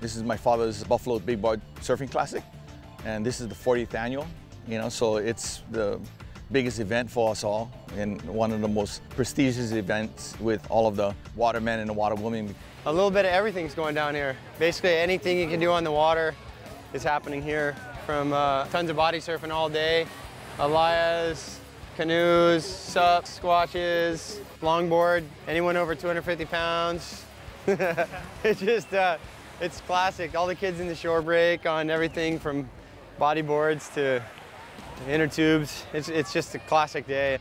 This is my father's Buffalo Big Board Surfing Classic, and this is the 40th annual, you know, so it's the biggest event for us all and one of the most prestigious events with all of the watermen and the waterwomen. A little bit of everything's going down here. Basically anything you can do on the water is happening here from uh, tons of body surfing all day, alaias, canoes, sups, squatches, longboard, anyone over 250 pounds. it's just, uh, it's classic. All the kids in the shore break on everything from bodyboards to inner tubes. It's, it's just a classic day.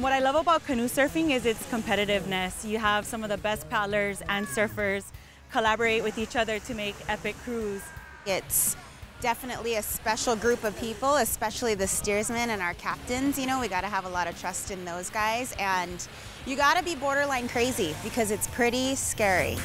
What I love about canoe surfing is its competitiveness. You have some of the best paddlers and surfers collaborate with each other to make epic crews. It's definitely a special group of people, especially the steersmen and our captains. You know, we got to have a lot of trust in those guys, and you got to be borderline crazy because it's pretty scary.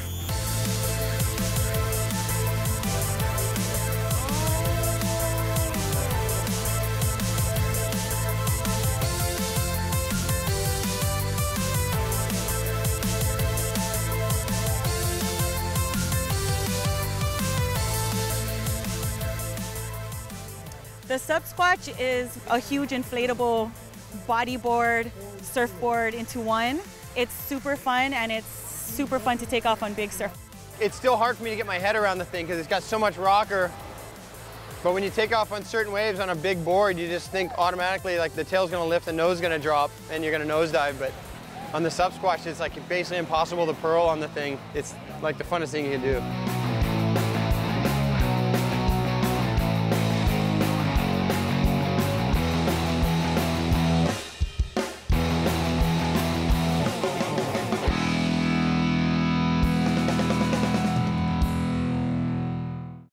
The Sub Squatch is a huge inflatable bodyboard, surfboard into one. It's super fun and it's super fun to take off on big surf. It's still hard for me to get my head around the thing because it's got so much rocker. But when you take off on certain waves on a big board, you just think automatically like the tail's gonna lift, the nose gonna drop, and you're gonna nosedive. But on the Sub Squatch, it's like basically impossible to pearl on the thing. It's like the funnest thing you can do.